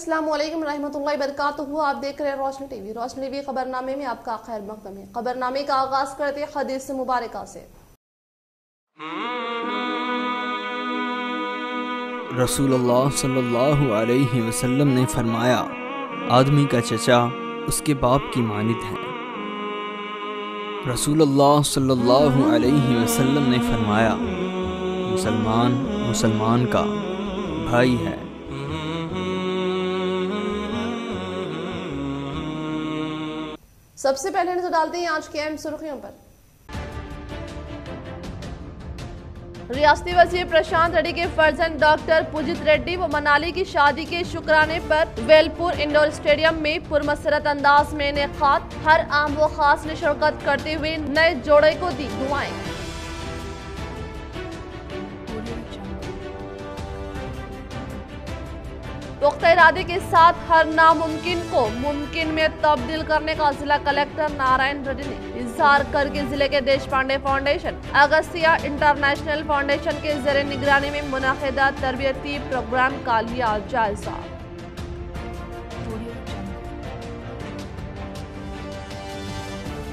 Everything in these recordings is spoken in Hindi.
अस्सलाम वालेकुम रहमतुल्लाहि बरकातुहू आप देख रहे हैं रोशनी टीवी। रोशनी टीवी खबरनामे में आपका खैर मकदम है। खबरनामे का आगाज़ करते हैं हदीस मुबारका से। रसूलुल्लाह सल्लल्लाहु अलैहि वसल्लम ने फरमाया, आदमी का चचा उसके बाप की मानित है। रसूलुल्लाह सल्लल्लाहु अलैहि वसल्लम ने फरमाया, मुसलमान मुसलमान का भाई है। सबसे पहले नज़र डालते हैं आज के अहम सुर्खियों पर। रियासती वज़ीर प्रशांत रेड्डी के फर्जन डॉक्टर पुजित रेड्डी व मनाली की शादी के शुक्राने पर वेलपुर इंडोर स्टेडियम में पुरमसरत अंदाज में इनका हर आम व खास ने शिरकत करते हुए नए जोड़े को दी दुआएँ। पुख्ता इरादे के साथ हर नामुमकिन को मुमकिन में तब्दील करने का जिला कलेक्टर नारायण रेड्डी ने इजहार करके ज़िले के Deshpande foundation, Agastya international foundation के ज़रिए निगरानी में मुनदा तरबियती प्रोग्राम का लिया जायजा।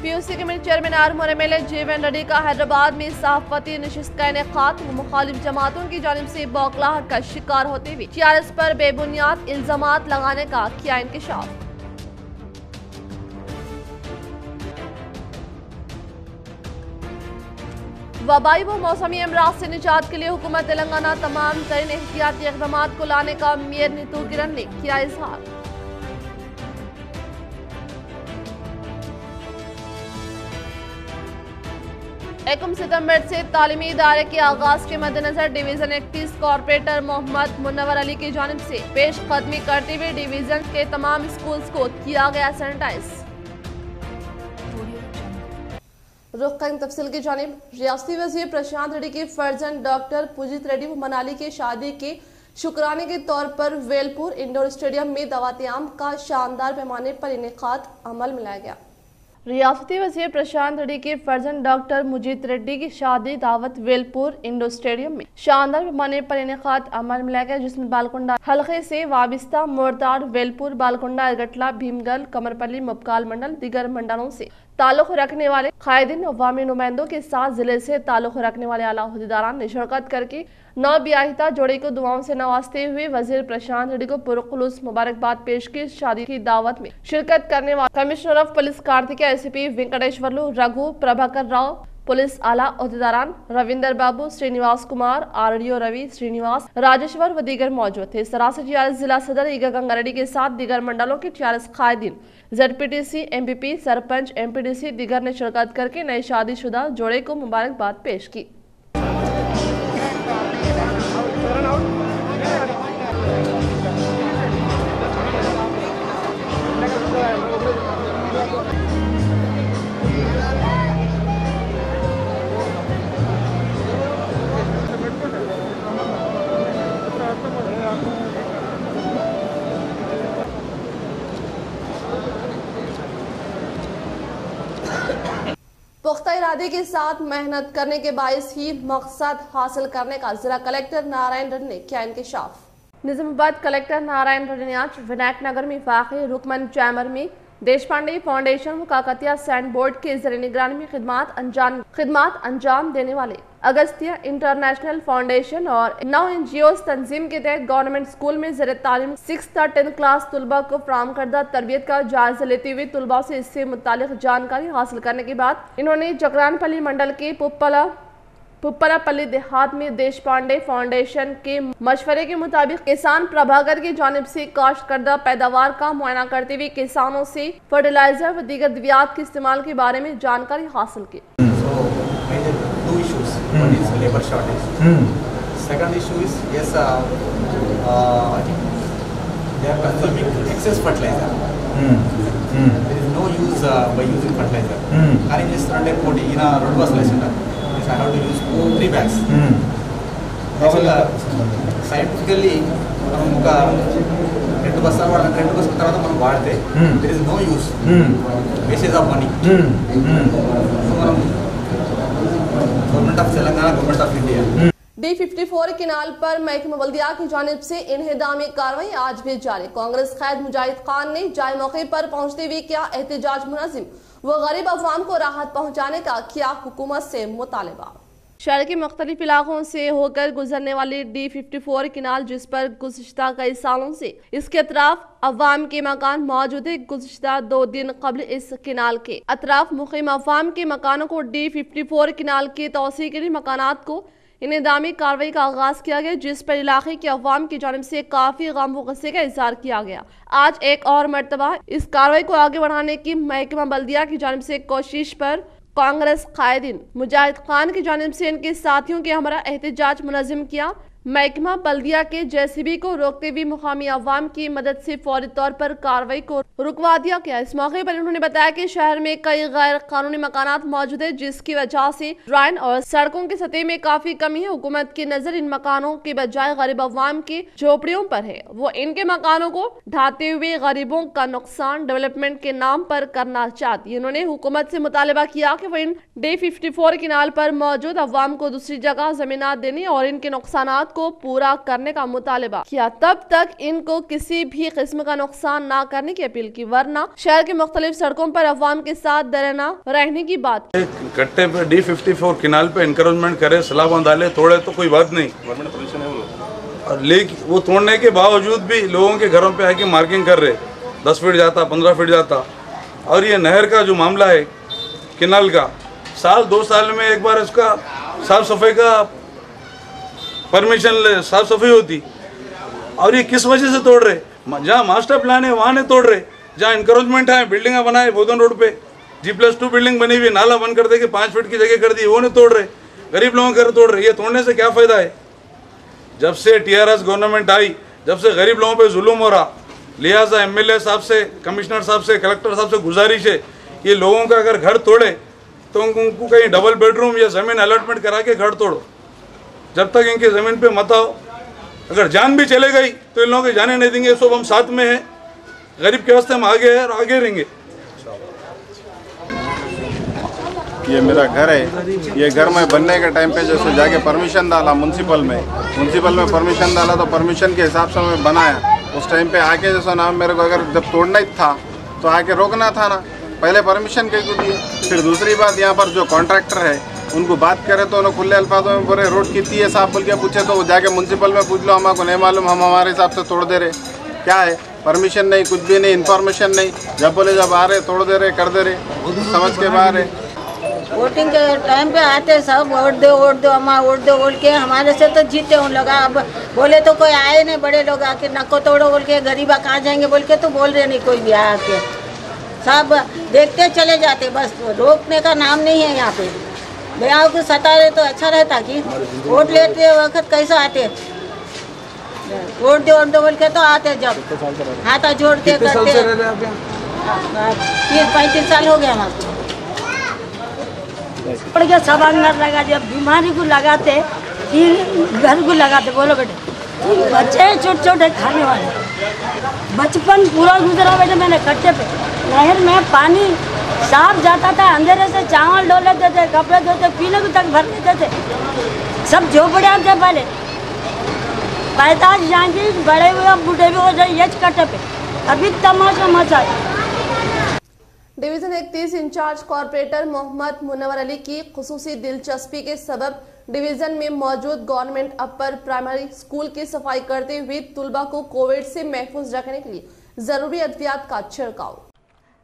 PUC committee chairman Armoor M L A Jeevan Reddy का हैदराबाद में सहाफती नशस्त का इनका मुखालिफ जमातों की जानब से बौखलाहट का शिकार होते हुए टीआरएस पर बेबुनियाद इल्ज़ाम लगाने का किया इंकशाफ। वबाई व मौसमी अमराज से निजात के लिए हुकूमत तेलंगाना तमाम तरीन एहतियाती इकदाम को लाने का मेयर नीतू किरण ने किया इजहार। एकम सितंबर से तालीमी इदारे के आगाज़ के मद्देनजर डिवीज़न इकतीस कॉरपोरेटर मोहम्मद मुनवर अली की जानब से पेश कदमी करते हुए डिवीज़न के तमाम स्कूल्स को किया गया सैनिटाइज। रुख करें तफसील की जानब, रियासती वज़ीर प्रशांत रेड्डी के फर्जन डॉक्टर पुजित रेड्डी मनाली के शादी के शुक्राने के तौर पर वेलपुर इंडोर स्टेडियम में दवातियाम का शानदार पैमाने पर इनका अमल में लाया गया। रियासती वज़ीर प्रशांत रेड्डी के फर्जन डॉक्टर मुजीत रेड्डी की शादी दावत वेलपुर इंडोर स्टेडियम में। शानदार पैमाने पर इनका अमल मिलाया गया, जिसमें बालकुंडा हल्के से वाबिस्ता मोरताड़ वेलपुर, बालकुंडा अरगटला भीमगल कमरपली मुबकाल मंडल, दिगर मंडलों से ताल्लुक रखने वाले कायदीन अवामी नुमाइंदों के साथ ज़िले से ताल्लुक रखने वाले आला अहदेदारान ने शिरकत करके नौ ब्याहिता जोड़े को दुआओं से नवाजते हुए वज़ीर प्रशांत रेड्डी को पुरखलूस मुबारकबाद पेश की शादी की दावत में शिरकत करने वाले commissioner of police Karthika ACP Venkateshwarlu, Raghu, Prabhakar Rao, police आला अहदेदारान रविंदर बाबू, श्रीनिवास कुमार, आरडीओ रवि, श्रीनिवास, राजेश्वर व दीगर मौजूद थे। सरासी टीआरएस जिला सदर ईगा गंगारेड्डी के साथ दीगर मंडलों के टीआरएस कायदीन, जेडपीटीसी, एमपीपी, सरपंच, एमपीडीसी, दीगर ने शिरकत करके नए शादीशुदा जोड़े को मुबारकबाद पेश की। Não, não. पुख्ता इरादे के साथ मेहनत करने के बायस ही मकसद हासिल करने का जिला कलेक्टर नारायण रन ने किया इंकशाफ। निजामाबाद कलेक्टर नारायण रन ने आज विनायक नगर में वाक़ रुकमन चैमर में Deshpande foundation Kakatiya sand board के ज़रिए निगरानी में खिदमात अंजाम खिदमात अंजाम देने वाले अगस्तिया इंटरनेशनल फाउंडेशन और नौ एन जी तंजीम के तहत गवर्नमेंट स्कूल में जर तालीम सिक्स टेंथ क्लास तलबा को फ्राहम करदा तरबियत का जायजा लेते हुए तलबा से इससे मुतालिक जानकारी हासिल करने के बाद इन्होंने जकरानपल्ली मंडल के पुप्पला पुप्पलापल्ली देहात में देश पांडे फाउंडेशन के मशवरे के मुताबिक किसान प्रभाकर की जानब से काश्त करदा पैदावार का मुआयना करते हुए किसानों से फर्टिलाइज़र व दीगर द्वियात के इस्तेमाल के बारे में जानकारी हासिल की। shortage. Second issue is yes, uh, uh, I think they are consuming excess fertilizer. There is no use uh, by using fertilizer. కానీ ఏం చేస్తారంటే కోటి ఈయన రెండు బస్సులు వేసింటారు I have to use three bags యాక్చువల్గా సైంటిఫికల్లీ మనం ఒక రెండు బస్సాలు వాడ రెండు బస్సుల తర్వాత మనం వాడితే there is no use వేసేజ్ of money so మనం government of Telangana government of India D fifty four canal पर महकमा बल्दिया की जानब से इनहदामी कार्रवाई आज भी जारी कांग्रेस कैद मुजाहिद खान ने जाए मौके पर पहुंचते हुए किया एहतजाज मुनजिम व गरीब अवाम को राहत पहुँचाने का किया हुकूमत से मुतालबा। शहर के मुख्तलिफ़ इलाकों से होकर गुजरने वाली डी फिफ्टी फोर किनाल, जिस पर गुजशत कई सालों से इसके अतराफ अवाम के मकान मौजूद है, गुजशत दो दिन कबल इस किनाल के अतराफ मुहिम अवाम के मकानों को डी फिफ्टी फोर किनाल के तोसी के लिए मकान को इनदामी कार्रवाई का आगाज़ किया गया, जिस पर इलाके के अवाम की जानब से काफ़ी गम व का इजहार किया गया। आज एक और मरतबा इस कार्रवाई को आगे बढ़ाने की महकमा बल्दिया की जानब से कोशिश पर कांग्रेस कायदीन मुजाहिद खान की जानब से इनके साथियों के हमारा एहतजाज मुनजिम किया। महकमा बल्दिया के जेसीबी को रोकते हुए मुकामी अवाम की मदद से फौरी तौर पर कार्रवाई को रुकवा दिया गया। इस मौके पर उन्होंने बताया कि शहर में कई गैर कानूनी मकान मौजूद है, जिसकी वजह से ड्राइन और सड़कों की सतह में काफ़ी कमी है। हुकूमत की नज़र इन मकानों के बजाय गरीब अवाम की झोपड़ियों पर है। वो इनके मकानों को ढाते हुए गरीबों का नुकसान डेवलपमेंट के नाम पर करना चाहती है। उन्होंने हुकूमत से मुतालबा किया कि वो इन डे फिफ्टी फोर किनाल पर मौजूद अवाम को दूसरी जगह ज़मीन देने और इनके नुकसान को पूरा करने का मुतालबा किया। तब तक इनको किसी भी किस्म का नुकसान न करने की अपील की वरना शहर के मुख्तलिफ़ सड़कों पर अवाम के साथ दरना रहने की बात। कट्टे पे डी फिफ्टी फोर किनाल पे इंकरेजमेंट करे सलाबा डाले तोड़े तो कोई बात नहीं। और लेकिन वो तोड़ने के बावजूद भी लोगों के घरों पे आके मार्किंग कर रहे। दस फीट जाता पंद्रह फीट जाता। और ये नहर का जो मामला है किनाल का साल दो साल में एक बार इसका साफ़ सफ़ाई का परमिशन साफ़ सफ़ाई होती। और ये किस वजह से तोड़ रहे? जहाँ मास्टर प्लान है, वहाँ नहीं तोड़ रहे। जहाँ इंक्रोचमेंट है बिल्डिंग बनाए, बोधन रोड पे। जी प्लस टू बिल्डिंग बनी हुई, नाला बंद कर दे के पाँच फीट की जगह कर दी, वो नहीं तोड़ रहे। गरीब लोगों के घर तोड़ रहे, ये तोड़ने से क्या फ़ायदा है? जब से टीआरएस गवर्नमेंट आई, जब से गरीब लोगों पे जुल्म हो रहा, लिहाजा एमएलए साहब से कमिश्नर साहब से कलेक्टर साहब से गुजारिश है कि लोगों का अगर घर तोड़े तो उनको कहीं डबल बेडरूम या ज़मीन अलॉटमेंट करा के घर तोड़ो। जब तक इनकी ज़मीन पे मत आओ। अगर जान भी चले गई तो इन लोगों के जाने नहीं देंगे। सब हम साथ में हैं। गरीब के वास्ते हम आगे हैं और आगे रहेंगे। ये मेरा घर है। ये घर में बनने के टाइम पे जैसे जाके परमिशन डाला म्यूनसिपल में। म्यूनसिपल में परमिशन डाला तो परमिशन के हिसाब से मैं बनाया। उस टाइम पे आके जैसा नाम मेरे को अगर जब तोड़ना ही था तो आके रोकना था ना। पहले परमिशन को दिए फिर दूसरी बात, यहाँ पर जो कॉन्ट्रैक्टर है उनको बात करे तो उन्होंने खुले अल्फाजों में बोले, रोड कितनी है? साहब बोल के पूछे तो वो जाके म्यूनसिपल में पूछ लो हमको नहीं मालूम, हम हमारे हिसाब से तोड़ दे रहे क्या है? परमिशन नहीं, कुछ भी नहीं इन्फॉर्मेशन नहीं। जब बोले, जब आ रहे तोड़ दे रहे कर दे रहे समझ के बाहर है। वोटिंग के टाइम पे आते सब, वोट दो वोट दो, अम्मा, वोट दो, बोल के हमारे से तो जीते उन लोग। अब बोले तो कोई आए नहीं बड़े लोग आके नको तोड़ो, बोल के, गरीबा कहाँ जाएँगे? बोल के तो बोल रहे नहीं कोई भी आके। सब देखते चले जाते, बस रोकने का नाम नहीं है यहाँ पे। भैया को सता रहे तो अच्छा रहता कि वोट लेते वक्त कैसे आते? वोट दो वोट दो बोल के तो आते जब। हाथा जोड़ते करते तीस पैंतीस साल हो गया हमारे। पड़ गया सब अंदर लगा दिया। बीमारी को लगाते तीन घर को लगाते बोलो बेटे। बच्चे छोटे छोटे खाने वाले। बचपन पूरा गुजरा बेटे मैंने कट्टे पे। नहर में पानी साफ़ जाता था, अंधेरे से चावल डो लेते थे, कपड़े धोते पीने को तक भर लेते थे। सब झोपड़े थे पहले। पैतालीस जाएँगे बड़े हुए बूढ़े भी हो जाए ये कट्टे पे। अभी तमाशा मचा डिवीज़न इकतीस in charge corporator Mohammed Munawar Ali की खसूसी दिलचस्पी के सबब डिवीज़न में मौजूद गवर्नमेंट अपर प्राइमरी स्कूल की सफ़ाई करते हुए तुलबा को कोविड से महफूज रखने के लिए ज़रूरी अद्वियात का छिड़काव।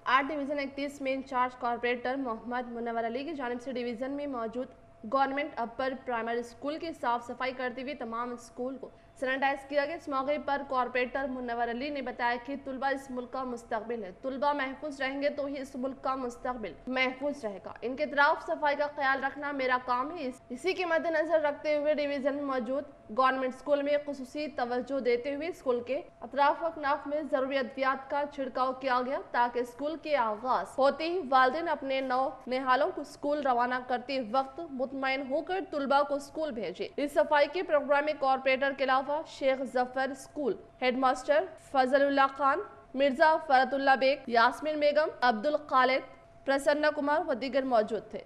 आठ डिवीज़न इकतीस में in charge corporator Mohammed Munawar Ali की जानब से डिवीज़न में मौजूद गवर्नमेंट अपर प्राइमरी स्कूल की साफ़ सफ़ाई करते हुए तमाम स्कूल को सैनिटाइज किया गया। इस मौके पर कॉरपोरेटर मुन्नवर अली ने बताया कि तुलबा इस मुल्क का मुस्तबिल है। तुलबा महफूज रहेंगे तो ही इस मुल्क का मुस्तबिल महफूज रहेगा। इनके तरफ़ सफ़ाई का ख्याल रखना मेरा काम है। इसी के मद्देनजर रखते हुए डिवीज़न में मौजूद गवर्नमेंट स्कूल में खसूसी तवज्जो देते हुए स्कूल के अतराफ अकनाफ में ज़रूरी अद्वियात का छिड़काव किया गया ताकि स्कूल के आगाज़ होते ही वालदेन अपने नौ निहालों को स्कूल रवाना करते वक्त मुतमिन होकर तुलबा को स्कूल भेजे। इस सफ़ाई के प्रोग्राम में कॉरपोरेटर के अलावा शेख ज़फ़र स्कूल हेडमास्टर फजलुल्लाह खान मिर्ज़ा फरतुल्ला बेग यास्मीन बेगम अब्दुल खालिद प्रसन्ना कुमार व दीगर मौजूद थे।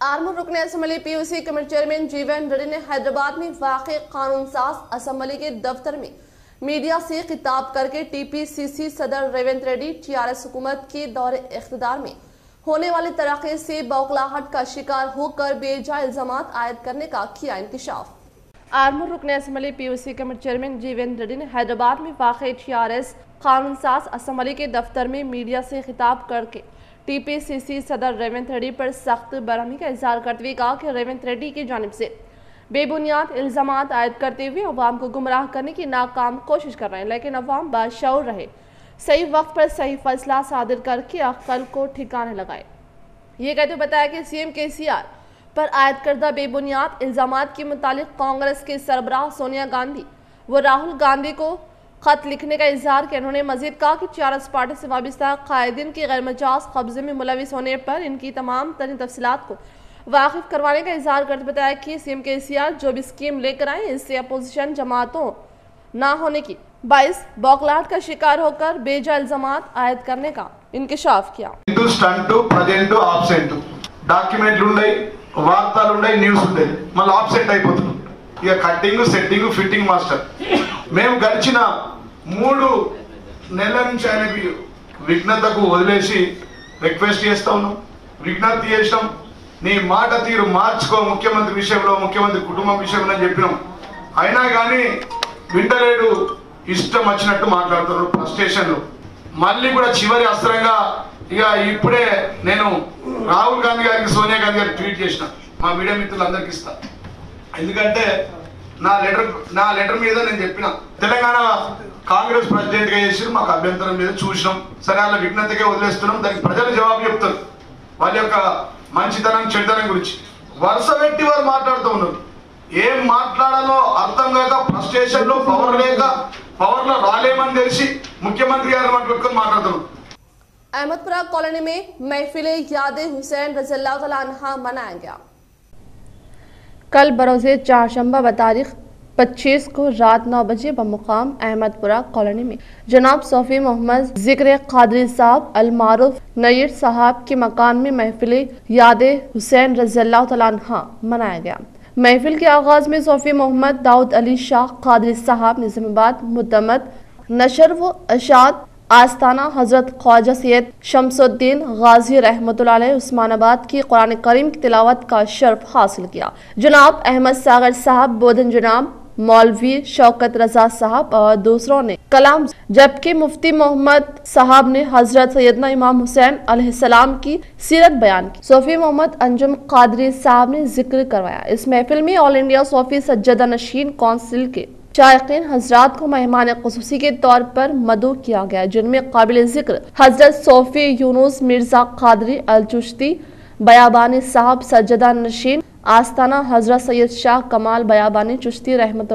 आर्मूर रुकन assembly PUC committee chairman Jeevan Reddy ने हैदराबाद में वाक़ कानून साज असम्बली के दफ्तर में मीडिया से खिताब करके टीपीसीसी सदर रेवंत रेड्डी, टीआरएस हुकूमत के दौरे इख्तदार में होने वाली तरक्की से बौखलाहट का शिकार होकर बेजा इल्ज़ाम आयद करने का किया इंकशाफ। आर्मूर रुकन assembly PUC committee chairman Jeevendra Reddy ने हैदराबाद में वाक़ टीआरएस कानून साज असम्बली के दफ्तर में मीडिया से खिताब करके। टीपीसीसी सदर रेवंत रेड्डी पर सख्त बरहमी का इजहार करते हुए कहा कि रेवंत रेड्डी की जानब से बेबुनियाद इल्ज़ाम आयद करते हुए अवाम को गुमराह करने की नाकाम कोशिश कर रहे हैं, लेकिन अवाम बाशौर रहे। सही वक्त पर सही फैसला सादिर करके अक्ल को ठिकाने लगाए। ये कहते हुए बताया कि सीएम के सी आर पर आयद करदा बेबुनियाद इल्ज़ाम के मुतालिक कांग्रेस के सरबराह सोनिया गांधी व राहुल गांधी को खत लिखने का इजहार किया। उन्होंने मजीद कहा कि चारस पार्टी से वाबस्ता कायदीन के गैर मजाज कब्जे में मुलविस होने पर इनकी तमाम तरीन तफसीत को वाकिफ करवाने का इजहार करते बताया कि सी एम के सी आर जो भी स्कीम लेकर आए, इससे अपोजिशन जमातों ना होने की बाईस बौखलाहट का शिकार होकर बेजा इल्ज़ाम आयद करने का इंकशाफ किया। వార్తలు ఉండే న్యూస్ ఉండే మళ్ళీ ఆబ్సెంట్ అయిపోతున్నాం ఇక కట్టింగ్ సెట్టింగ్ ఫిట్టింగ్ మాస్టర్ మేము గడిచిన మూడు నెలల నుంచి ఆయనకి విఘ్నతకు వదిలేసి రిక్వెస్ట్ చేస్తా ఉన్నాం. విజ్ఞప్తి చేసినాం. నీ మాట తీరు మార్చుకో ముఖ్యమంత్రి విషయంలో ముఖ్యమంత్రి కుటుంబం విషయంలో అని చెప్పినాం. అయినా కానీ వింటలేడు ఇష్టం వచ్చినట్టు మాట్లాడుతున్నారు ఫ్రస్ట్రేషన్లో మళ్ళీ కూడా చివరి అస్త్రంగా ఇక ఇప్పుడే నేను రాహుల్ గాంధీ గారికి సోనియా గాంధీ గారికి ట్వీట్ చేసిన. మా మీడియా మిత్రులందరికీ ఇస్తా. ఎందుకంటే నా లెటర్ నా లెటర్ మీద నేను చెప్పిన తెలంగాణ కాంగ్రెస్ ప్రెసిడెంట్ చేసి మాకు అభ్యంతరం మీద చూసినాం. సరే వాళ్ళ విఘ్నతగా వదిలేస్తున్నాం దానికి ప్రజలు జవాబు చెప్తారు. వాళ్ళ యొక్క మంచితనం చెడుతనం గురించి. వరుస పెట్టి వారు మాట్లాడుతూ ఉన్నారు. ఏం మాట్లాడాలో అర్థం కాక ఫ్రస్ట్రేషన్లో పవర్ లేక పవర్లో రాలేమని తెలిసి ముఖ్యమంత్రి గారు మాట్లాడుకొని మాట్లాడుతున్నారు. अहमदपुरा कॉलोनी में महफिल याद हुसैन रजील्ला मनाया गया। कल बरोज़ चारशंबा बतारीख 25 को रात नौ बजे बमुकाम अहमदपुरा कॉलोनी में। जनाब सोफी मोहम्मद, ज़िक्र कादरी साहब, अलमारूफ नईर साहब के मकान में महफिल याद हुसैन रजील्ला मनाया गया। महफिल के आगाज़ में सोफी मोहम्मद, दाऊद अली शाह कादरी साहब, निजामाबाद मुतमद नशर व अशाद आस्ताना हज़रत ख्वाजा सैद शमसुद्दीन गाजी रहमत उस्मानाबाद की कुरान करीम की तिलावत का शर्फ हासिल किया। जनाब अहमद सागर साहब, बोधन जनाब, मौलवी शौकत रजा साहब और दूसरों ने कलाम, जबकि मुफ्ती मोहम्मद साहब ने हज़रत सैदना इमाम हुसैन अलैहिस्सलाम की सीरत बयान की। सोफी मोहम्मद अंजुम कादरी साहब ने ज़िक्र करवाया। इस महफिल में All India Sufi Sajjada Nashin council के शायकीन हजरात को मेहमान खसूसी के तौर पर मदू किया गया, जिनमें काबिल ज़िक्र हज़रत सोफी यूनुस, मिर्ज़ा कादरी अलचुश्ती, बयाबानी साहब, सज्जदा नशीन आस्ताना हज़रत सैयद शाह कमाल बयाबानी चुश्ती रहमत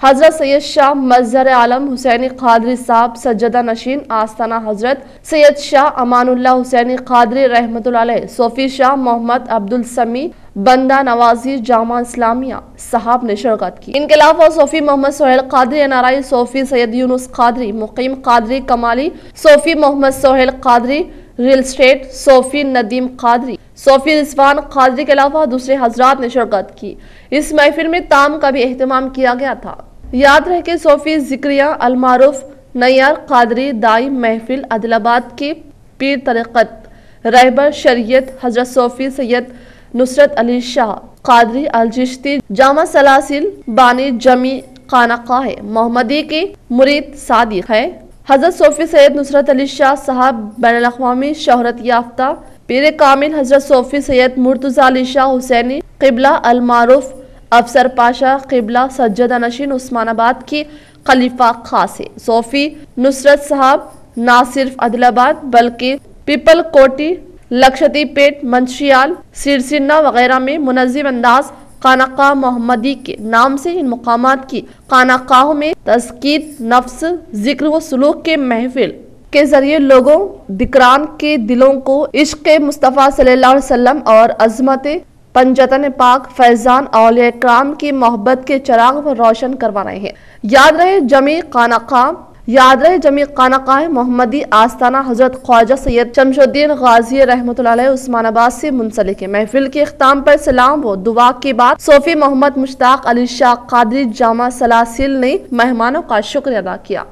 हज़रत सैयद शाह मजहर आलम हुसैनी खादरी साहब सज्जदा नशीन आस्ताना हज़रत सैयद शाह अमानुल्लाह हुसैनी कादरी रहमत सोफी शाह मोहम्मद अब्दुल समी, बंदा नवाजी जामा इस्लामिया साहब ने शिरकत की। इनके अलावा Sufi Mohammed Sohail Qadri, NRI Sufi Syed Yunus Qadri, Muqeem Qadri Kamali Sufi Mohammed Sohail Qadri real estate Sufi Nadeem Qadri. Sufi Rizwan Qadri के अलावा दूसरे हजरात ने शिरकत की। इस महफिल में ताम का भी अहतमाम किया गया था। याद रहे कि सोफी जिक्रिया अलमारूफ नैयर कादरी दाई महफिल आदिलाबाद के पीर तरीक़त, रहबर शरीयत हज़रत सोफी सैयद नुसरत अली शाह, कादरी अलजिश्ती जामा सलासिल बानी जमी खाना है, मोहम्मदी के मुरीद सादिक है। हज़रत सोफी सैयद नुसरत अली शाह साहब बैन अवी शहरत याफ्ता, पीर कामिल हज़रत सोफी सैयद मुर्तज़ा अली शाह हुसैनी, किबला अलमारूफ अफसर पाशा, किबला सज्जदा नशीन उस्मानाबाद की खलीफा खास। है सोफी, नुसरत साहब, ना सिर्फ़ आदिलाबाद, बल्कि पीपल कोटी लक्षद्वीप पेट, मंशियाल, सिरसिन्ना वगैरह में मुनजिम अंदाज खानाका मोहम्मदी के नाम से इन मकाम की खानाकाहों में तस्कीद नफ्स, ज़िक्र व सलूक के महफिल के ज़रिए लोगों, दिकरान के दिलों को इश्क मुस्तफ़ा सल्लल्लाहु अलैहि वसल्लम और अजमत पंजतन पाक फैजान औलिया की मोहब्बत के चराग व रोशन करवा रहे हैं। याद रहे जमी खाना याद रहे, जमी खानाकाह मोहम्मदी आस्ताना हज़रत ख्वाजा सैयद शमशुद्दीन गाजी रहमत उस्मानाबाद से मुंसलिक है। महफिल के अख्ताम पर सलाम व दुआ के बाद सोफी मोहम्मद मुश्ताक अली शाह कादरी जामा सलासिल ने मेहमानों का शुक्र अदा किया।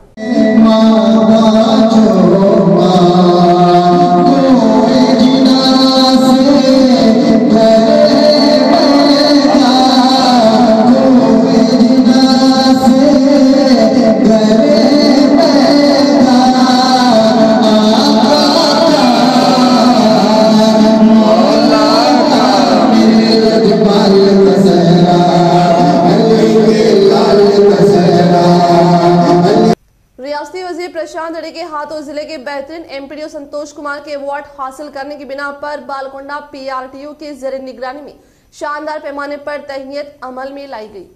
एमपीडीओ संतोष कुमार के अवार्ड हासिल करने की बिना पर बालकोंडा पीआरटीयू के जेर निगरानी में शानदार पैमाने पर तहनीत अमल में लाई गई।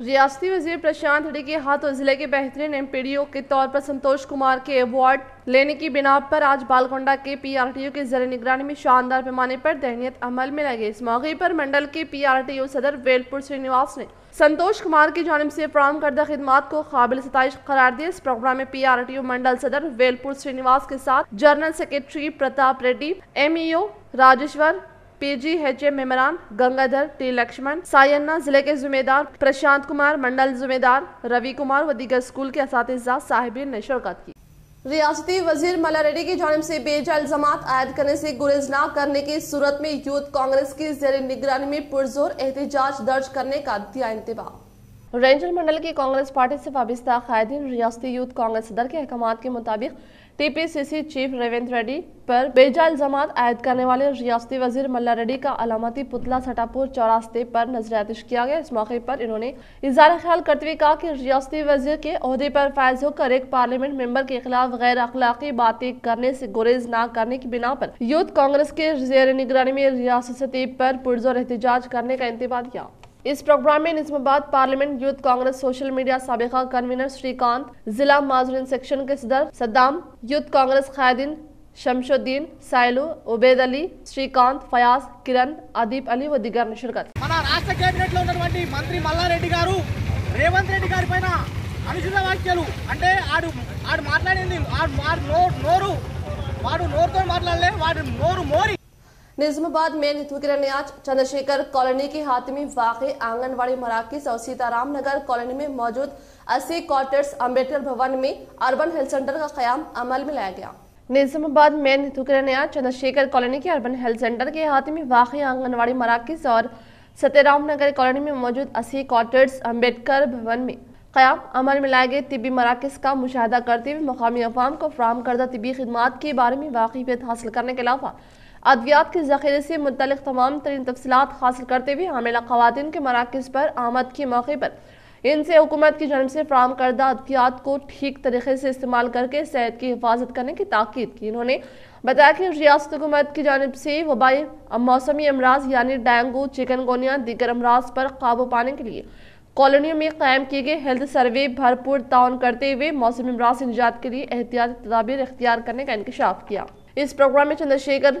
रियासती वज़ीर प्रशांत रेड्डी के हाथों ज़िले के बेहतरीन एमपीडीओ के तौर पर संतोष कुमार के अवार्ड लेने की बिना पर आज बालकोंडा के पीआरटीयू के ज़रिए निगरानी में शानदार पैमाने पर तहनीत अमल में लगे इस मौके पर मंडल के पीआरटीयू सदर वेलपुर श्रीनिवास ने संतोष कुमार की जानब से फ्राहम करदा खिदमात को काबिल सताइश करार दिया। इस प्रोग्राम में पीआरटीयू मंडल सदर वेलपुर श्रीनिवास के साथ general secretary Pratap Reddy M E O Rajeshwar PGHM मेमरान Gangadhar T Laxman, Sayanna ज़िले के जुम्मेदार प्रशांत कुमार, मंडल जिम्मेदार रवि कुमार व दीगर स्कूल के इस साहिबीन ने शिरकत की। रियासती वज़ीर मल्ला रेड्डी की जानब से बेजा इल्ज़ाम आयद करने से गुरेज न करने की सूरत में यूथ कांग्रेस की जेर निगरानी में पुरजोर एहतजाज दर्ज करने का दिया इंतबा रेंजर मंडल की कांग्रेस पार्टी से वाबस्ता कायदीन रियासती यूथ कांग्रेस सदर के अहकाम के मुताबिक टीपीसीसी चीफ रेवंत रेड्डी पर बेजा इल्ज़ाम आयद करने वाले रियासती वज़ीर मल्ला रेड्डी का अलामती पुतला सटापुर चौरास्ते पर नजरआतिश किया गया। इस मौके पर इन्होंने इजहार ख्याल करते हुए कहा कि रियासती वज़ीर के अहदे पर फायज होकर एक पार्लियामेंट मेंबर के खिलाफ गैर अखलाकी बातें करने से गुरेज न करने की बिना पर यूथ कांग्रेस के जेर निगरानी में रियासती पर पुरजोर एहतजाज करने का इंतबा दिया इस प्रोग्राम में Nizamabad parliament youth Congress social media सबका कन्वीनर श्रीकांत जिला माजरीन सेक्शन के सदर सद्दाम यूथ कांग्रेस कायदीन शमशुद्दीन साइलू उबैद अली श्रीकांत फयाज किरण अदीप अली व दिगर ने शिरकत మన రాష్ట్ర కేబినెట్ లో ఉన్నటువంటి మంత్రి మల్లారెడ్డి గారు రేవంత్ రెడ్డి గారి పైన అనుచిత వ్యాఖ్యలు అంటే ఆడు ఆడు మాట్లాడింది ఆడు వాడు నో- నోరు వాడు నోరుతో మాట్లాడలే వాడు నోరు మోరి निजामाबाद में नितुकिरण ने आज चंद्रशेखर कॉलोनी के हाथमी वाक़ आंगनबाड़ी मराकज और सीताराम नगर कॉलोनी में मौजूद अस्सी क्वार्टर्स अंबेडकर भवन में अर्बन हेल्थ सेंटर का क्याम अमल में लाया गया। निजामाबाद में नितुकिरण ने आज चंद्रशेखर कॉलोनी के अर्बन हेल्थ सेंटर के हाथमी वाक़ आंगनबाड़ी मराकज और सत्यराम नगर कॉलोनी में मौजूद अस्सी क्वार्टर्स अंबेडकर भवन में क्याम अमल में लाए गए तिबी मराकज का मुशाह करते हुए मकामी अवाम को फ्राहम करदा तिबी खदमात के बारे में वाकफियत हासिल करने के अलावा अद्वियात के जखीरे से मुतल तमाम तरीन तफसलत हासिल करते हुए हामिला खातन के मराकज पर आमद के मौके पर। इनसे हुकूमत की जानब से फ्राहम करदा अद्वियात को ठीक तरीके से इस्तेमाल करके सेहत की हिफाजत करने की ताकीद की। इन्होंने बताया कि रियासत हुकूमत की जानब से वबाई मौसमी अमराज यानी डेंगू, चिकनगोनिया, दीगर अमराज पर काबू पाने के लिए कॉलोनियों में कायम किए गए हेल्थ सर्वे भरपूर ताउन करते हुए मौसम अमराज से निजात के लिए एहतियाती तदाबीर इख्तियार करने का इंकशाफ किया। इस प्रोग्राम में चंद्रशेखर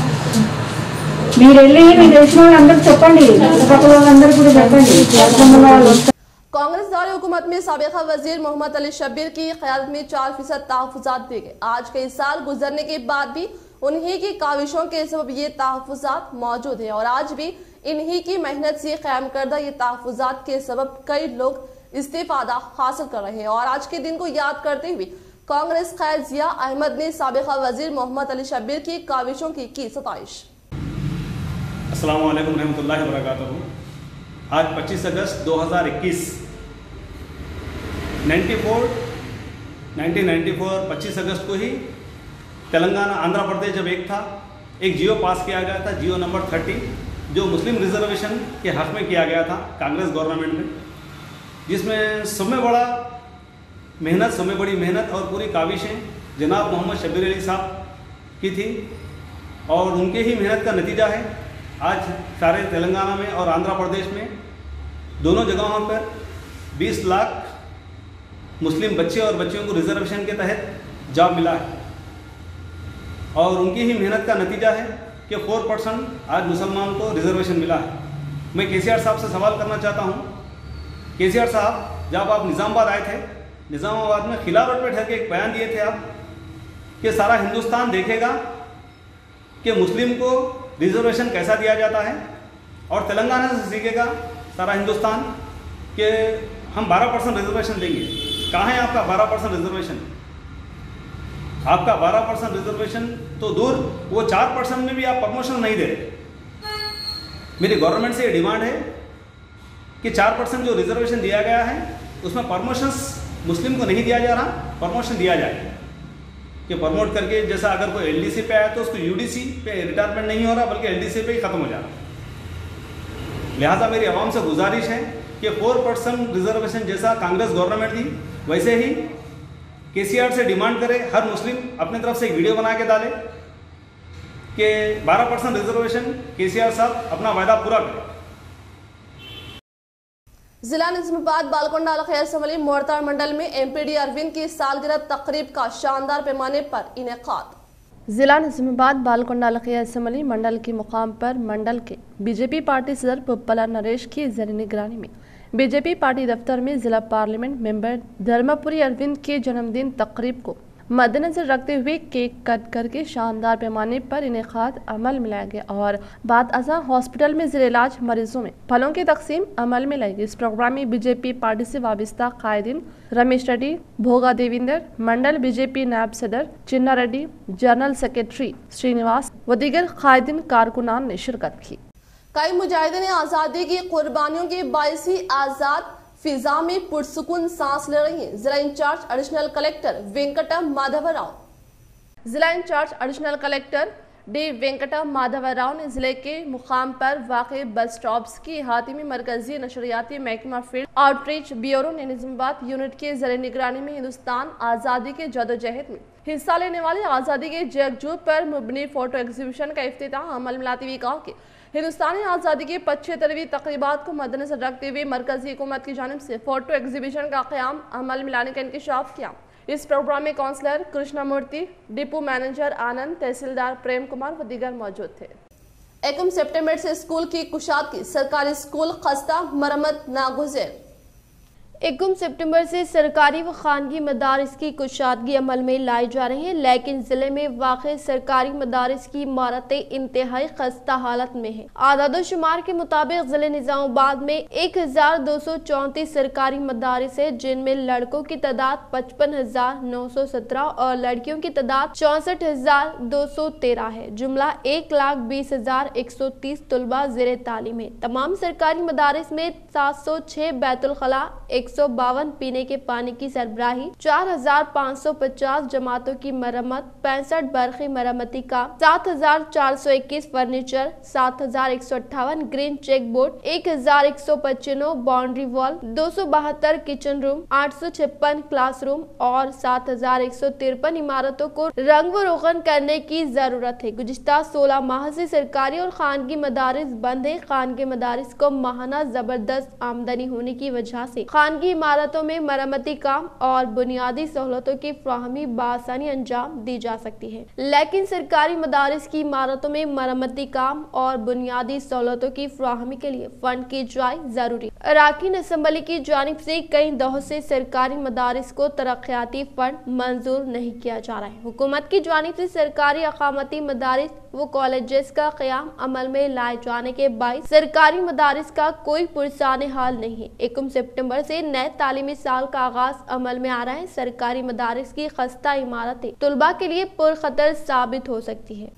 మీరు వెళ్ళి మీరు తెలిసిన వాళ్ళందరికీ చెప్పండి చుట్టుపక్కల వాళ్ళందరికీ కూడా చెప్పండి అవసరం ఉన్న వాళ్ళు వస్తారు कांग्रेस दौर हुकूमत में सबका वजीर मोहम्मद अली शब्बीर की क्यादत में चार फीसद तहफात दिए गए आज कई साल गुजरने के बाद भी उन्हीं की काविशों के सबब ये तहफात मौजूद है और आज भी इन्हीं की मेहनत से कायम करदा ये तहफात के सबब कई लोग इस्तेफादा हासिल कर रहे हैं और आज के दिन को याद करते हुए कांग्रेस खैर जिया अहमद ने सबका वजीर मोहम्मद अली शब्बीर की काविशों की की सताइश अस्सलाम वालेकुम रहमतुल्लाहि व बरकातहू आज 25 अगस्त 2021 94 1994 25 अगस्त को ही तेलंगाना, आंध्र प्रदेश जब एक था, एक जियो पास किया गया था, जियो नंबर 30 जो मुस्लिम रिजर्वेशन के हक में किया गया था, कांग्रेस गवर्नमेंट में जिसमें में बड़ा, मेहनत में बड़ी मेहनत और पूरी काविशें जनाब मोहम्मद शबीर अली साहब की थी और उनके ही मेहनत का नतीजा है। आज सारे तेलंगाना में और आंध्र प्रदेश में दोनों जगहों पर 20 लाख मुस्लिम बच्चे और बच्चियों को रिजर्वेशन के तहत जॉब मिला है। और उनकी ही मेहनत का नतीजा है कि फोर परसेंट आज मुसलमान को रिजर्वेशन मिला है। मैं के साहब से सवाल करना चाहता हूँ। के साहब, जब आप निज़ामाबाद आए थे, निज़ामाबाद में खिला रोड पर ठहर के एक बयान दिए थे आप कि सारा हिंदुस्तान देखेगा कि मुस्लिम को रिजर्वेशन कैसा दिया जाता है? और तेलंगाना से सीखेगा सारा हिंदुस्तान कि हम 12 परसेंट रिजर्वेशन देंगे कहाँ है आपका 12 परसेंट रिजर्वेशन आपका 12 परसेंट रिजर्वेशन तो दूर, वो चार परसेंट में भी आप प्रमोशन नहीं दे रहे। मेरी गवर्नमेंट से ये डिमांड है कि चार परसेंट जो रिजर्वेशन दिया गया है, उसमें प्रमोशंस मुस्लिम को नहीं दिया जा रहा प्रमोशन दिया जाए कि प्रमोट करके जैसा अगर कोई एलडीसी पे आया तो उसको यूडीसी पे रिटायरमेंट नहीं हो रहा, बल्कि एलडीसी पे ही खत्म हो जा रहा लिहाजा मेरी आवाम से गुजारिश है कि फोर परसेंट रिजर्वेशन जैसा कांग्रेस गवर्नमेंट थी, वैसे ही केसीआर से डिमांड करे, हर मुस्लिम अपने तरफ़ से एक वीडियो बना के डाले कि 12 परसेंट रिजर्वेशन के साहब अपना वायदा पूरा करें। जिला निजामाबाद बालकोंडा खैर समली मोड़ताड़ मंडल में एमपीडी अरविंद की सालगिरह तकरीब का शानदार पैमाने पर इनका जिला निजामाबाद बालकोंडा लखिया असम्बली मंडल के मुकाम पर मंडल के बीजेपी पार्टी सदर पुप्पला नरेश की जर निगरानी में बीजेपी पार्टी दफ्तर में जिला पार्लियामेंट मेंबर धर्मपुरी अरविंद के जन्मदिन तकरीब को मद्देनजर रखते हुए केक कट करके शानदार पैमाने पर इनका अमल में लाया गया और बाद अजा हॉस्पिटल में ज़िले इलाज मरीजों में। फलों की तकसीम अमल में लाई गई। इस प्रोग्राम में बीजेपी पार्टी से वाबस्ता कायदीन रमेश रेड्डी, भोगा देविंदर, मंडल बीजेपी नायब सदर चिन्ना रेड्डी, जनरल सेक्रेटरी श्रीनिवास व दीगर कायदीन कारकुनान ने शिरकत की। कई मुजाहिदीन आज़ादी की कुर्बानियों के बायस आज़ाद फिजा में पुरसुकून सांस ले रही हैं। जिला in charge additional collector Venkata Madhav Rao जिला in charge additional collector D Venkata Madhav Rao ने ज़िले के मुकाम पर वाक़ बस स्टॉप्स की हातिमी मरकजी नशरियाती महकमा फ़ील्ड आउटरीच ब्यूरो ने निजामाबाद यूनिट के जर निगरानी में हिंदुस्तान आज़ादी के जदोजहद में हिस्सा लेने वाले आज़ादी के जगजू पर मुबनी फ़ोटो एग्जीबिशन का अफ्ताह अमल मिलाती हुई कहा कि हिंदुस्तानी आज़ादी की पचहत्तरवीं तकरीबा को मद्देनजर रखते हुए मरकजी हुकूमत की जानब से फ़ोटो एग्जीबिशन का क्याम, अमल मिलाने का इंकशाफ किया। इस प्रोग्राम में councillor Krishna Murthy depot manager Anand, tehsildar Prem Kumar व दीगर मौजूद थे। एकम सेप्टेम्बर से स्कूल की कुशाद की सरकारी स्कूल खस्ता मरम्मत नागुजर। इक्कीस सितंबर से सरकारी व खानगी मदारस की कुशादगी अमल में लाई जा रही हैं, लेकिन ज़िले में वाक़ सरकारी मदारस की इमारतें इंतहाई खस्ता हालत में है। आदाद शुमार के मुताबिक ज़िले निज़ामाबाद में एक हज़ार दो सौ चौंतीस सरकारी मदारस है, जिनमें लड़कों की तादाद पचपन हज़ार नौ सौ सत्रह और लड़कियों की तादाद चौसठ हज़ार दो सौ तेरह है। जुमला एक लाख बीस हज़ार एक सौ तीस तलबा जेर तालीम है। तमाम सरकारी मदारस में सात सौ छह बैतुलखला एक बावन पीने के पानी की सरबराही, चार हज़ार पाँच सौ पचास जमातों की मरम्मत, पैंसठ बरखी मरम्मती का सौ इक्कीस फर्नीचर, सात हज़ार एक सौ अट्ठावन ग्रीन चेक बोर्ड एक हज़ार एक सौ पच्चीनों बाउंड्री वॉल, दो सौ बहत्तर किचन रूम, आठ सौ छप्पन क्लास रूम और सात हज़ार एक सौ तिरपन इमारतों को रंग व रोगन करने की ज़रूरत है। गुजश्ता सोलह माह से सरकारी और खानगी मदारस बंद है। खान के मदारस को माहाना ज़बरदस्त आमदनी होने की वजह से खान खानगी इमारतों में मरम्मती काम और बुनियादी सहूलतों की फ्राहमी बसानी अंजाम दी जा सकती है। लेकिन सरकारी मदारस की इमारतों में मरम्मती काम और बुनियादी सहूलतों की फ्राहमी के लिए फंड की जाए ज़रूरी। अरकान असम्बली की जानब से कई दौर से सरकारी मदारस को तरक्याती फंड मंजूर नहीं किया जा रहा है। हुकूमत की जानब से सरकारी अकामती मदारस वो कॉलेजेस का क्याम अमल में लाए जाने के बाद सरकारी मदारस का कोई पुरसान हाल नहीं। एकम सितंबर से नए तालीमी साल का आगाज़ अमल में आ रहा है। सरकारी मदारस की खस्ता इमारतें तलबा के लिए पुरखतर साबित हो सकती है।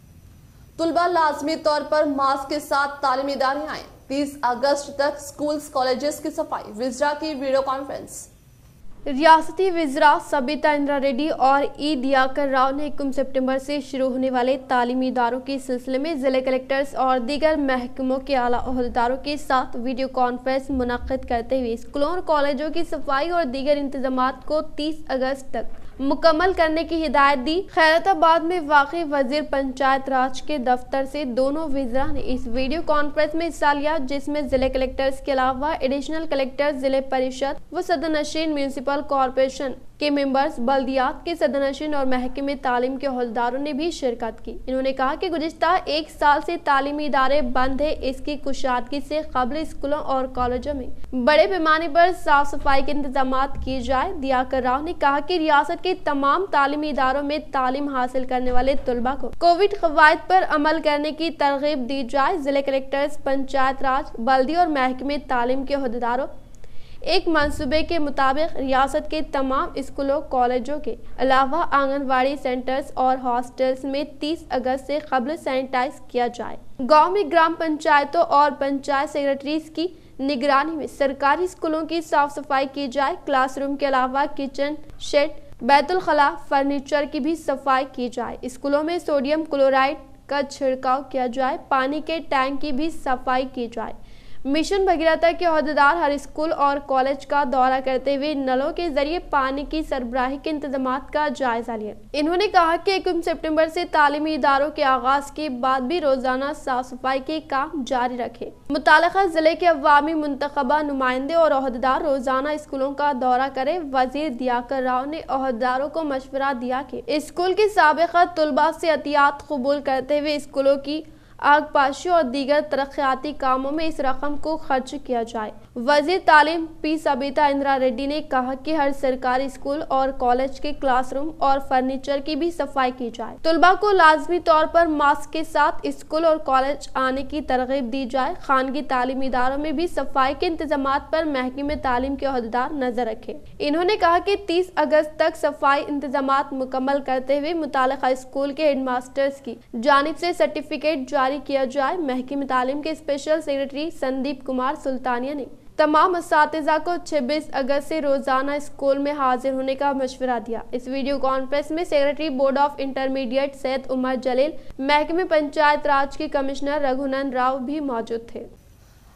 तलबा लाजमी तौर पर मास्क के साथ तालीमी इदारे आए। तीस अगस्त तक स्कूल कॉलेजेस की सफ़ाई। विजरा की वीडियो कॉन्फ्रेंस। रियासती वजरा सबिता इंदिरा रेड्डी और ई दियाकर राव ने इक्कीस सितंबर से शुरू होने वाले तालीमी इदारों के सिलसिले में ज़िले कलेक्टर्स और दीगर महकमों के अलादारों के साथ वीडियो कॉन्फ्रेंस मुनद करते हुए स्कूलों और कॉलेजों की सफ़ाई और दीगर इंतज़ाम को 30 अगस्त तक मुकम्मल करने की हिदायत दी। खैरताबाद में वाकई वज़ीर पंचायत राज के दफ्तर से दोनों वजरा ने इस वीडियो कॉन्फ्रेंस में हिस्सा लिया, जिसमें ज़िले कलेक्टर्स के अलावा एडिशनल कलेक्टर, ज़िले परिषद व सदर नशीन म्यूनसिपल कॉरपोरेशन के मेंबर्स बल्दियात के सदनशीन और महकमे तालीम के अहदेदारों ने भी शिरकत की। इन्होंने कहा कि गुजश्ता एक साल से तालीमी इदारे बंद है, इसकी कुशादगी से कबल स्कूलों और कॉलेजों में। बड़े पैमाने पर साफ़ सफ़ाई के इंतज़ाम किए जाए। दियाकर राव ने कहा कि रियासत के तमाम तालीमी इदारों में तालीम हासिल करने वाले तलबा को कोविड कवायद पर अमल करने की तरगीब दी जाए। ज़िले कलेक्टर्स, पंचायत राज, बल्दी और महकमे तालीम के अहदेदारों एक मंसूबे के मुताबिक रियासत के तमाम स्कूलों, कॉलेजों के अलावा आंगनवाड़ी सेंटर्स और हॉस्टल्स में 30 अगस्त से कबल सैनिटाइज किया जाए। गाँव में ग्राम पंचायतों और पंचायत सेक्रेटरीज की निगरानी में सरकारी स्कूलों की साफ़ सफ़ाई की जाए। क्लासरूम के अलावा किचन, शेड बैतुल खला फर्नीचर की भी सफ़ाई की जाए। स्कूलों में सोडियम क्लोराइड का छिड़काव किया जाए। पानी के टैंक की भी सफ़ाई की जाए। मिशन भगीरथा के अहदेदार हर स्कूल और कॉलेज का दौरा करते हुए नलों के ज़रिए पानी की सरबराही के इंतज़ाम का जायजा लिया। इन्होंने कहा कि एक सितंबर से तालीमी इदारों के आगाज़ के बाद भी रोज़ाना साफ़ सफ़ाई के काम जारी रखे। मुतल ज़िले के अवामी मुंतबा नुमाइंदे और अहदेदार रोज़ाना स्कूलों का दौरा करे, वज़ीर दियाकर राव ने अहदेदारों को मशवरा दिया कि स्कूल के सबका तलबा से एहतियात कबूल करते हुए स्कूलों की आगपाशी और दीगर तरक्याती कामों में इस रकम को खर्च किया जाए। वज़ीर तालीम पी सबिता इंदिरा रेड्डी ने कहा कि हर सरकारी स्कूल और कॉलेज के क्लासरूम और फर्नीचर की भी सफ़ाई की जाए। तलबा को लाजमी तौर पर मास्क के साथ स्कूल और कॉलेज आने की तरगीब दी जाए। खानगी तालीमी इदारों में भी सफ़ाई के इंतज़ाम पर महकमे तालीम के अहदेदार नज़र रखे। इन्होंने कहा कि तीस अगस्त तक सफ़ाई इंतज़ाम मुकम्मल करते हुए मुतल स्कूल के हेडमास्टर्स की जानब से सर्टिफिकेट जारी किया जाए। महकमे तालीम के स्पेशल सेक्रेटरी संदीप कुमार सुल्तानिया ने तमाम इस को 26 अगस्त से रोज़ाना स्कूल में हाजिर होने का मशवरा दिया। इस वीडियो कॉन्फ्रेंस में secretary board of intermediate Syed Umar Jaleel महकमे पंचायत राज के कमिश्नर रघुनंद राव भी मौजूद थे।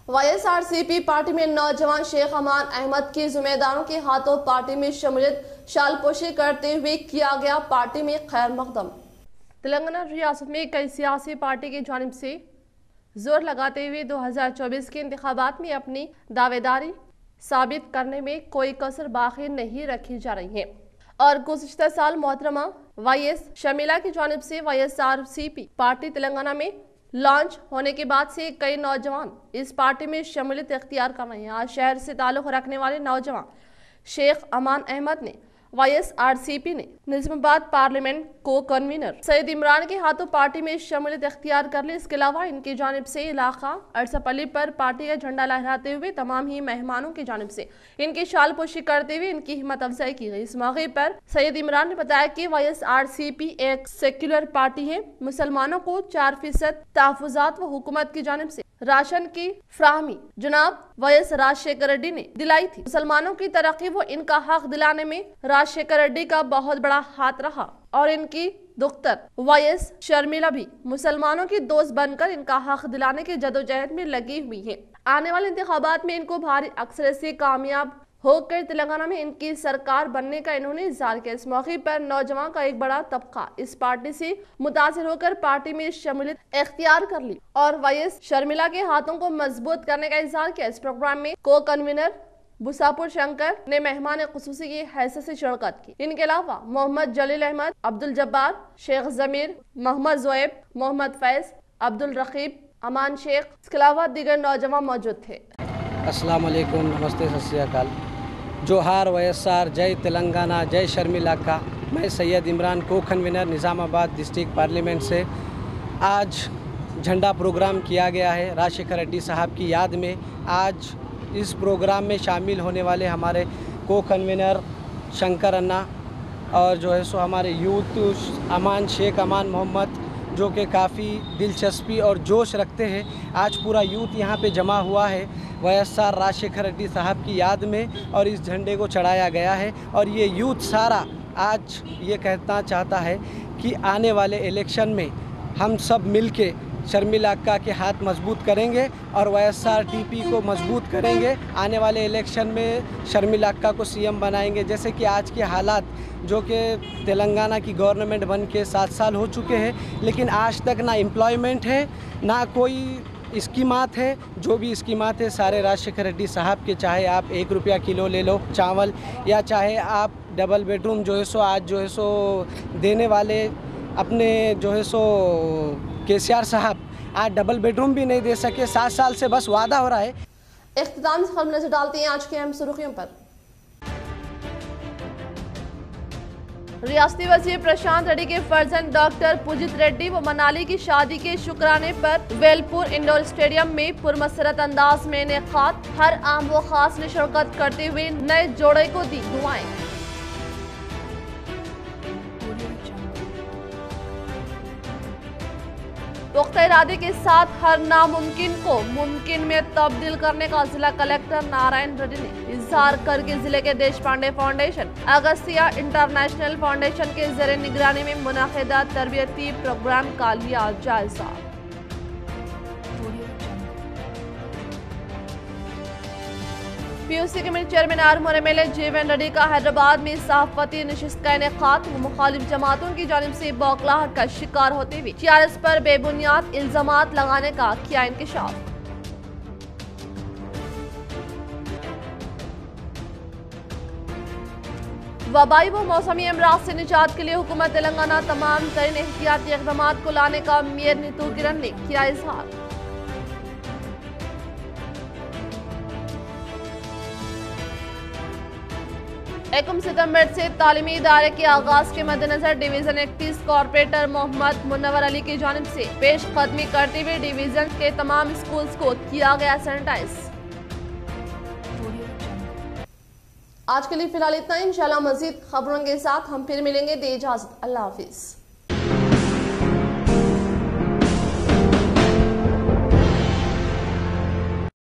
वाईएसआरसीपी पार्टी में नौजवान शेख अमान अहमद की जिम्मेदारों के हाथों पार्टी में शमूलियत शालपोशी करते हुए किया गया पार्टी में खैर मकदम। तेलंगाना रियासत में कई सियासी पार्टी की जानब से ज़ोर लगाते हुए 2024 के इंतबात में अपनी दावेदारी साबित करने में कोई कसर बाकी नहीं रखी जा रही है। और गुजशत साल मोहतरमा वाई एस शर्मिला की जानब से Y S R C P party Telangana में लॉन्च होने के बाद से कई नौजवान इस पार्टी में शमूलियत इख्तियार कर रहे हैं। आज शहर से ताल्लुक़ रखने वाले नौजवान शेख अमान अहमद ने वाईएसआरसीपी ने निजामाबाद पार्लियामेंट को कन्वीनर सैयद इमरान के हाथों पार्टी में शमूलियत अख्तियार कर ली। इसके अलावा इनकी जानब से इलाका अरसापल्ली पर पार्टी का झंडा लहराते हुए तमाम ही मेहमानों की जानब से इनकी शाल पोशी करते हुए इनकी हिम्मत अफजाई की गई। इस मौके पर सैयद इमरान ने बताया कि Y S R C P एक सेक्युलर पार्टी है। मुसलमानों को चार फ़ीसद तहफात व हुकूमत की जानब से राशन की फ्राहमी। जनाब एस राजशेखर रेड्डी ने दिलाई थी। मुसलमानों की तरक्की व इनका हक दिलाने में राजशेखर रेड्डी का बहुत बड़ा हाथ रहा। और इनकी दुख्तर एस शर्मिला भी मुसलमानों की दोस्त बनकर इनका हक दिलाने के जदोजहद में लगी हुई है। आने वाले इंतबात में इनको भारी अक्सर से कामयाब होकर तेलंगाना में इनकी सरकार बनने का इन्होंने इजहार किया। इस मौके पर नौजवान का एक बड़ा तबका इस पार्टी से मुतासर होकर पार्टी में शमूलियत अख्तियार कर ली और एस शर्मिला के हाथों को मज़बूत करने का इजहार किया। इस प्रोग्राम में को कन्वीनर बुसापुर शंकर ने मेहमान खसूस की हैसियत से शिरकत की। इनके अलावा मोहम्मद जलील अहमद, अब्दुल जब्बार, शेख जमीर, मोहम्मद जोएब, मोहम्मद फैज, अब्दुल रकीब, अमान शेख, इसके अलावा दीगर नौजवान मौजूद थे। अस्सलाम नमस्ते, सत जोहार, वैएसआर, जय तेलंगाना, जय शर्मिला का। मैं सैयद इमरान को कन्वीनर निज़ामाबाद डिस्ट्रिक्ट पार्लियामेंट से। आज झंडा प्रोग्राम किया गया है राजशेखर रेड्डी साहब की याद में। आज इस प्रोग्राम में शामिल होने वाले हमारे को कन्वीनर शंकर अन्ना और जो है सो हमारे यूथ अमान, शेख अमान मोहम्मद जो कि काफ़ी दिलचस्पी और जोश रखते हैं। आज पूरा यूथ यहाँ पे जमा हुआ है आर राजशेखर रेड्डी साहब की याद में और इस झंडे को चढ़ाया गया है और ये यूथ सारा आज ये कहना चाहता है कि आने वाले इलेक्शन में हम सब मिल के शर्मिला अक्का के हाथ मज़बूत करेंगे और वाईएसआरटीपी को मज़बूत करेंगे। आने वाले इलेक्शन में शर्मिला अक्का को सीएम बनाएँगे। जैसे कि आज के हालात, जो कि तेलंगाना की गवर्नमेंट बन के सात साल हो चुके हैं, लेकिन आज तक ना एम्प्लॉयमेंट है, ना कोई स्कीमात है। जो भी स्कीमात है, सारे राजशेखर रेड्डी साहब के, चाहे आप एक रुपया किलो ले लो, चावल, या चाहे आप डबल बेडरूम जो है सो, आज जो है सो, देने वाले, अपने जो है सो के साहब, आज डबल बेडरूम भी नहीं दे सके, सात साल से बस वादा हो रहा है। इख्ताम से खबर नज़र डालते हैं आज के अहम सुर्खियों पर। रियासती वज़ीर प्रशांत रेड्डी के फर्जन डॉक्टर पुजित रेड्डी व मनाली की शादी के शुक्राने पर वेलपुर इंडोर स्टेडियम में पुरमसरत अंदाज में इनका हर आम व खास ने शिरकत करते हुए नए जोड़े को दी दुआएँ पुख्ता इरादे के साथ हर नामुमकिन को मुमकिन में तब्दील करने का जिला कलेक्टर नारायण रेड्डी ने इजहार करके ज़िले के Deshpande foundation, Agastya international foundation के ज़रिए निगरानी में मुनदा तरबियती प्रोग्राम का लिया जायजा। PUC committee chairman Armoor MLA Jeevan Reddy का हैदराबाद में सहाफती नशस्त का इनका मुखालिफ जमातों की जानब से बौखलाहट का शिकार होते हुए टीआरएस पर बेबुनियाद इल्ज़ाम लगाने का किया इंकशाफ। वबाई व मौसमी अमराज से निजात के लिए हुकूमत तेलंगाना तमाम तरीन एहतियाती इकदाम को लाने का मेयर नीतू किरण ने किया इजहार। एकम सितंबर से तालीमी इदारे के आगाज़ के मद्देनजर डिवीज़न इकतीस कॉरपोरेटर मोहम्मद मुनवर अली की जानब से पेश कदमी करते हुए डिवीज़न के तमाम स्कूल्स को किया गया सैनिटाइज। आज के लिए फ़िलहाल इतना इंशाल्लाह मजीद खबरों के साथ हम फिर मिलेंगे। दे इजाज़त। अल्लाह हाफिज़।